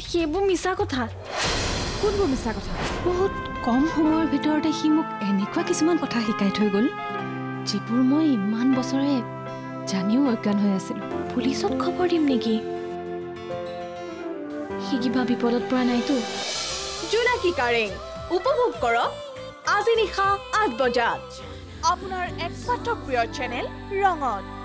সেইবোৰ মিছা কথা। কোনবোৰ মিছা কথা? বহুত কম সময়ৰ ভিতৰতে সি মোক এনেকুৱা কিছুমান কথা শিকাই থৈ গ'ল যিবোৰ মই ইমান বছৰে জানিও অজ্ঞান হৈ আছিলোঁ। পুলিচত খবৰ দিম নেকি? সি কিবা বিপদত পৰা নাইতো জোনাকী কাৰেং উপভোগ কৰক আজি নিশা আঠ বজাত। আপোনাৰ একমাত্ৰ প্ৰিয় চেনেল ৰঙত।